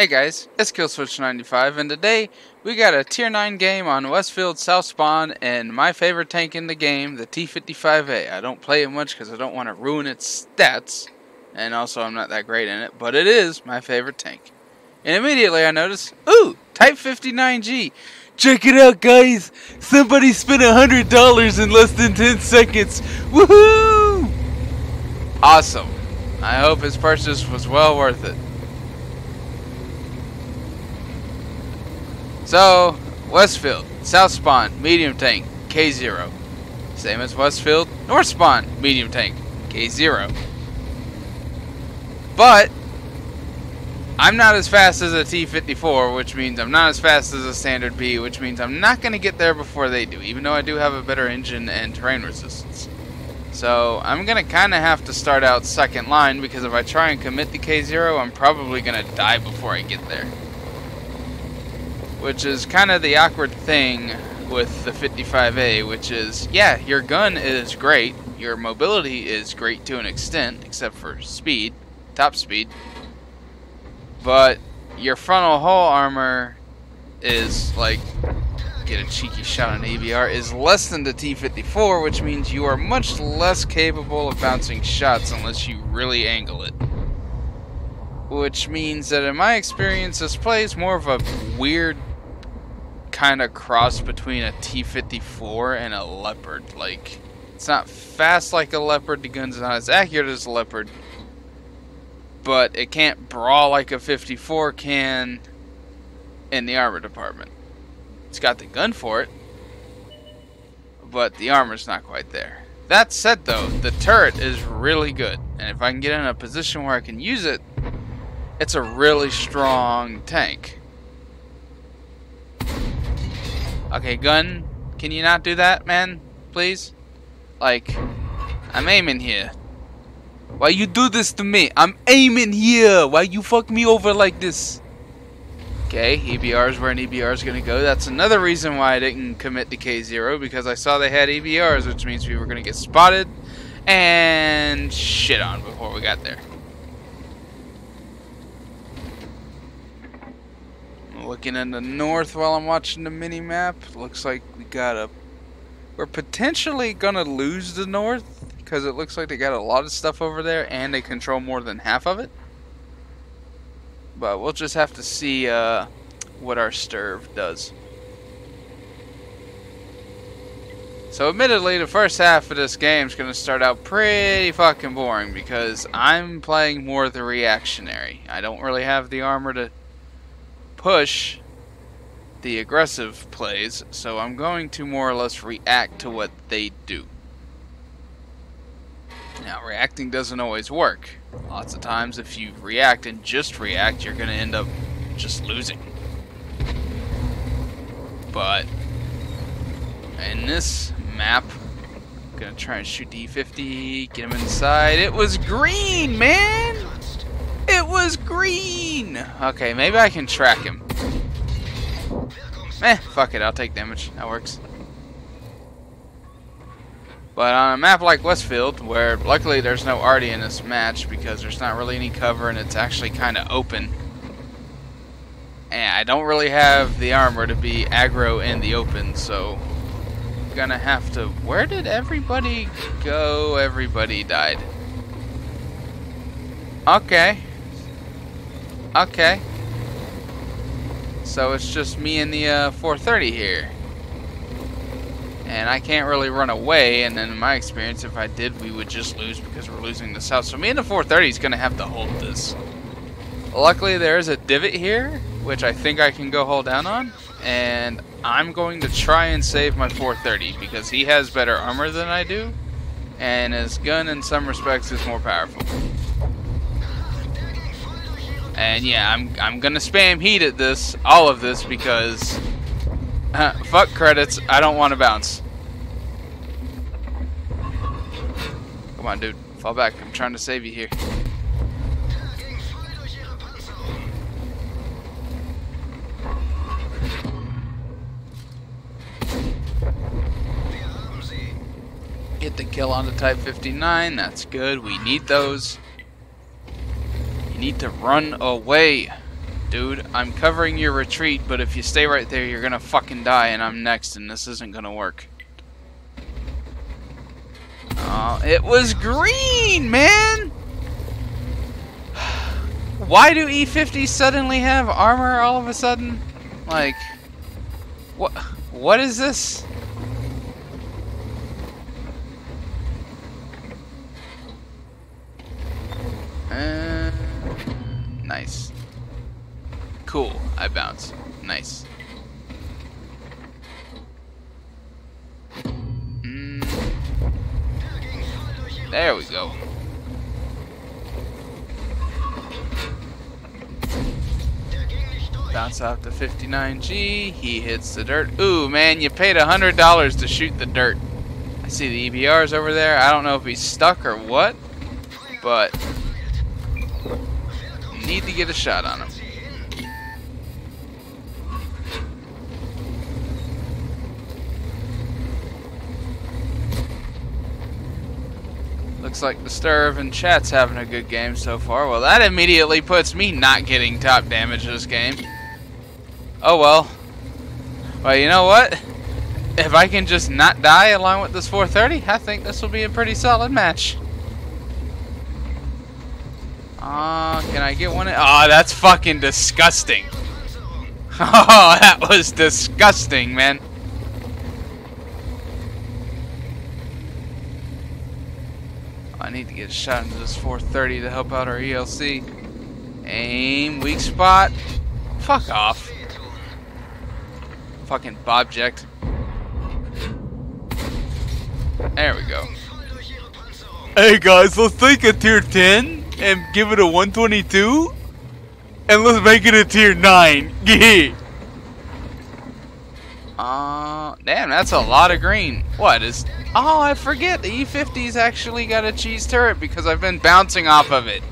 Hey guys, it's Killswitch95 and today we got a tier 9 game on Westfield South Spawn and my favorite tank in the game, the T55A. I don't play it much because I don't want to ruin its stats and also I'm not that great in it, but it is my favorite tank. And immediately I notice, ooh, Type 59G. Check it out guys, somebody spent $100 in less than 10 seconds. Woohoo! Awesome. I hope his purchase was well worth it. So, Westfield, South Spawn, medium tank, K0. Same as Westfield, North Spawn, medium tank, K0. But, I'm not as fast as a T54, which means I'm not as fast as a standard B, which means I'm not going to get there before they do, even though I do have a better engine and terrain resistance. So, I'm going to kind of have to start out second line, because if I try and commit the K0, I'm probably going to die before I get there which is kind of the awkward thing with the 55A, which is, yeah, your gun is great, your mobility is great to an extent, except for speed, top speed, but your frontal hull armor is like, get a cheeky shot on EBR, is less than the T54, which means you are much less capable of bouncing shots unless you really angle it. Which means that in my experience this plays more of a weird kind of cross between a T-54 and a Leopard. Like, it's not fast like a Leopard, the gun's not as accurate as a Leopard, but it can't brawl like a 54 can in the armor department. It's got the gun for it, but the armor's not quite there. That said though, the turret is really good, and if I can get in a position where I can use it, it's a really strong tank. Okay, gun, can you not do that, man? Please? Like, I'm aiming here. Why you do this to me? I'm aiming here. Why you fuck me over like this? Okay, EBR is where an EBR is going to go. That's another reason why I didn't commit to K0 because I saw they had EBRs, which means we were to get spotted and shit on before we got there. Looking in the north while I'm watching the mini map. Looks like we got a. We're potentially gonna lose the north because it looks like they got a lot of stuff over there and they control more than half of it. But we'll just have to see uh, what our Sturv does. So admittedly, the first half of this game is going to start out pretty fucking boring because I'm playing more the reactionary. I don't really have the armor to push the aggressive plays, so I'm going to more or less react to what they do. Now, reacting doesn't always work. Lots of times, if you react and just react, you're going to end up just losing. But, in this map, I'm going to try and shoot E50, get him inside. It was green, man! It was green! Okay, maybe I can track him. Eh, fuck it, I'll take damage. That works. But on a map like Westfield, where luckily there's no arty in this match because there's not really any cover and it's actually kind of open. And I don't really have the armor to be aggro in the open, so I'm gonna have to... Where did everybody go? Everybody died. Okay. Okay. So it's just me and the uh, 430 here. And I can't really run away, and then in my experience, if I did, we would just lose because we're losing the south. So me and the 430 is going to have to hold this. Luckily, there is a divot here, which I think I can go hold down on. And I'm going to try and save my 430 because he has better armor than I do. And his gun, in some respects, is more powerful. And yeah, I'm I'm gonna spam heat at this, all of this, because fuck credits. I don't want to bounce. Come on, dude, fall back. I'm trying to save you here. Get the kill on the Type 59. That's good. We need those need to run away. Dude, I'm covering your retreat, but if you stay right there, you're gonna fucking die, and I'm next, and this isn't gonna work. Oh, it was green, man! Why do E50s suddenly have armor all of a sudden? Like, what? What is this? Uh, nice. Cool. I bounce. Nice. Mm. There we go. Bounce off the 59G. He hits the dirt. Ooh, man, you paid $100 to shoot the dirt. I see the EBRs over there. I don't know if he's stuck or what, but need to get a shot on him. Looks like the Sturv and chat's having a good game so far. Well, that immediately puts me not getting top damage this game. Oh well. Well, you know what? If I can just not die along with this 430, I think this will be a pretty solid match. Uh, can I get one? Oh, that's fucking disgusting. Oh, that was disgusting, man. I need to get shot into this 430 to help out our ELC. Aim, weak spot. Fuck off fucking object. There we go. Hey guys, let's take a tier 10 and give it a 122. And let's make it a tier 9. Yeah. Uh, damn, that's a lot of green. What is... Oh, I forget. The E50's actually got a cheese turret because I've been bouncing off of it.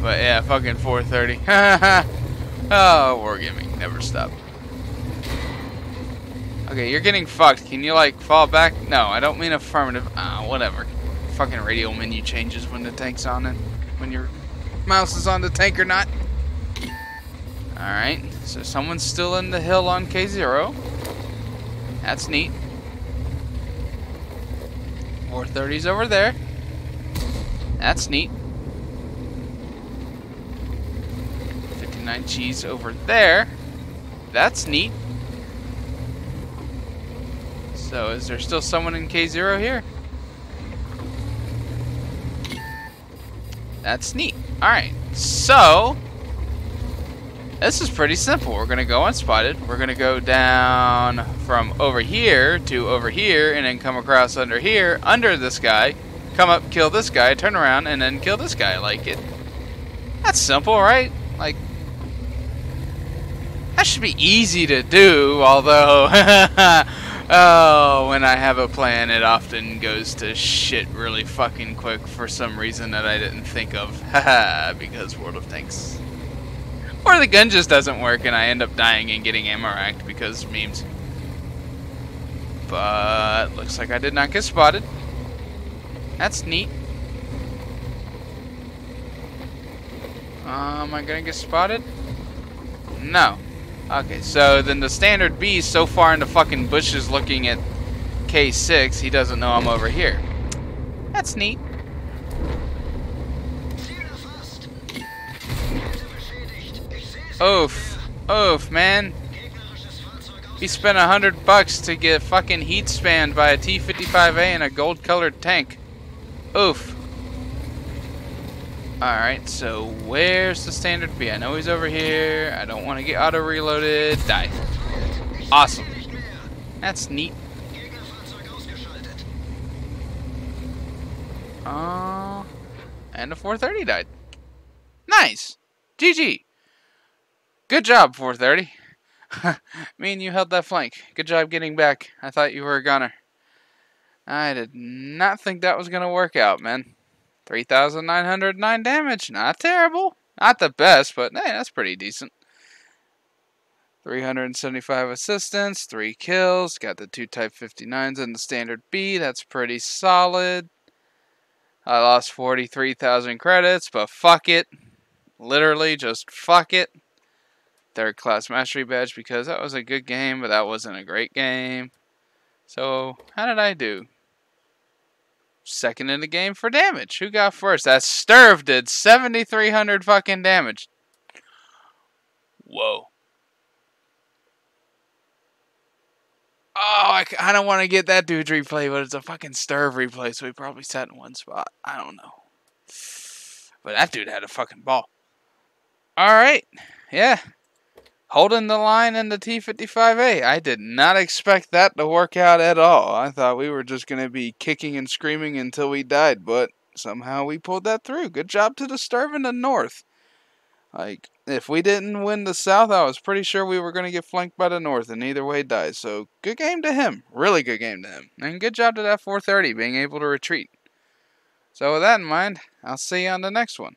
But yeah, fucking 430. oh, wargaming. Never stop. Okay, you're getting fucked. Can you, like, fall back? No, I don't mean affirmative. Ah, whatever. Fucking radio menu changes when the tank's on and when your mouse is on the tank or not. Alright, so someone's still in the hill on K0. That's neat. 430's over there. That's neat. 59 cheese over there. That's neat. So, is there still someone in K0 here? That's neat. Alright, so... This is pretty simple. We're going to go unspotted. We're going to go down from over here to over here, and then come across under here, under this guy, come up, kill this guy, turn around, and then kill this guy. Like, it... That's simple, right? Like, that should be easy to do, although... Oh, when I have a plan, it often goes to shit really fucking quick for some reason that I didn't think of. Haha, because World of Tanks. Or the gun just doesn't work and I end up dying and getting ammo racked because memes. But, looks like I did not get spotted. That's neat. Uh, am I gonna get spotted? No. Okay, so then the standard B so far in the fucking bushes looking at K6, he doesn't know I'm over here. That's neat. Oof. Oof, man. He spent a hundred bucks to get fucking heat spanned by a T-55A and a gold-colored tank. Oof. Alright, so where's the standard B? I know he's over here. I don't want to get auto-reloaded. Die. Awesome. That's neat. Uh, and the 430 died. Nice. GG. Good job, 430. Me and you held that flank. Good job getting back. I thought you were a gunner. I did not think that was going to work out, man. 3,909 damage. Not terrible. Not the best, but hey, that's pretty decent. 375 assistance, 3 kills. Got the two Type 59s and the standard B. That's pretty solid. I lost 43,000 credits, but fuck it. literally just fuck it. Third class mastery badge because that was a good game, but that wasn't a great game. So, how did I do? Second in the game for damage. Who got first? That Sturv did 7,300 fucking damage. Whoa. Oh, I kind of want to get that dude's replay, but it's a fucking Sturv replay, so he probably sat in one spot. I don't know. But that dude had a fucking ball. Alright. Yeah. Holding the line in the T55A. I did not expect that to work out at all. I thought we were just going to be kicking and screaming until we died, but somehow we pulled that through. Good job to the Sturv in the North. Like, if we didn't win the South, I was pretty sure we were going to get flanked by the North, and either way died. So, good game to him. Really good game to him. And good job to that 430 being able to retreat. So, with that in mind, I'll see you on the next one.